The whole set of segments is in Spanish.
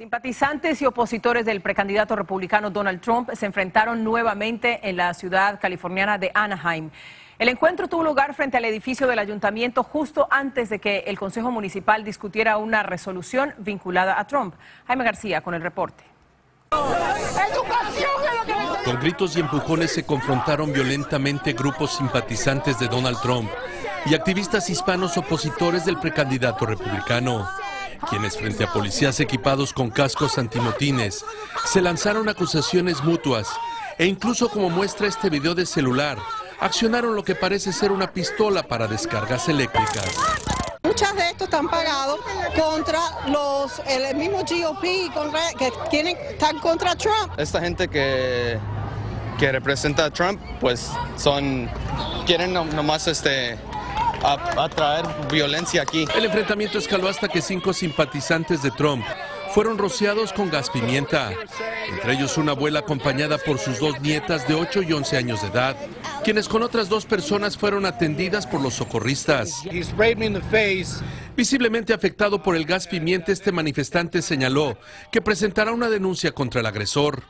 Simpatizantes y opositores del precandidato republicano Donald Trump se enfrentaron nuevamente en la ciudad californiana de Anaheim. El encuentro tuvo lugar frente al edificio del ayuntamiento justo antes de que el Consejo Municipal discutiera una resolución vinculada a Trump. Jaime García con el reporte. Con gritos y empujones se confrontaron violentamente grupos simpatizantes de Donald Trump y activistas hispanos opositores del precandidato republicano quienes frente a policías equipados con cascos antimotines se lanzaron acusaciones mutuas e incluso como muestra este video de celular, accionaron lo que parece ser una pistola para descargas eléctricas. Muchas de estos están pagados contra los, el mismo GOP que tienen, están contra Trump. Esta gente que, que representa a Trump, pues son, quieren nomás este, a, traer violencia aquí. El enfrentamiento escaló hasta que cinco simpatizantes de Trump fueron rociados con gas pimienta, entre ellos una abuela acompañada por sus dos nietas de 8 y 11 años de edad, quienes con otras dos personas fueron atendidas por los socorristas. Visiblemente afectado por el gas pimienta, este manifestante señaló que presentará una denuncia contra el agresor.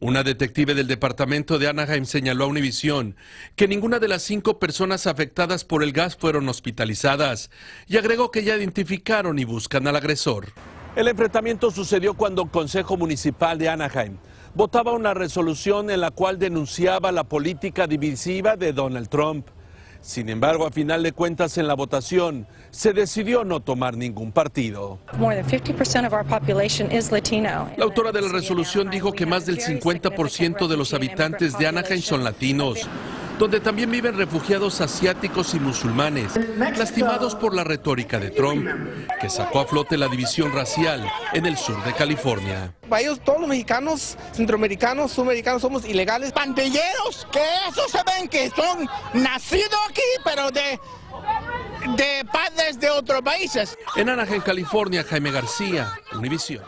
Una detective del departamento de Anaheim señaló a Univision que ninguna de las cinco personas afectadas por el gas fueron hospitalizadas y agregó que ya identificaron y buscan al agresor. El enfrentamiento sucedió cuando el Consejo Municipal de Anaheim votaba una resolución en la cual denunciaba la política divisiva de Donald Trump. Sin embargo, a final de cuentas en la votación se decidió no tomar ningún partido. La autora de la resolución dijo que más del 50% de los habitantes de Anaheim son latinos donde también viven refugiados asiáticos y musulmanes, lastimados por la retórica de Trump, que sacó a flote la división racial en el sur de California. Para ellos todos los mexicanos, centroamericanos, sudamericanos somos ilegales. Pandilleros, que eso se ven que son nacidos aquí, pero de de padres de otros países. En Anaheim, California, Jaime García, Univisión.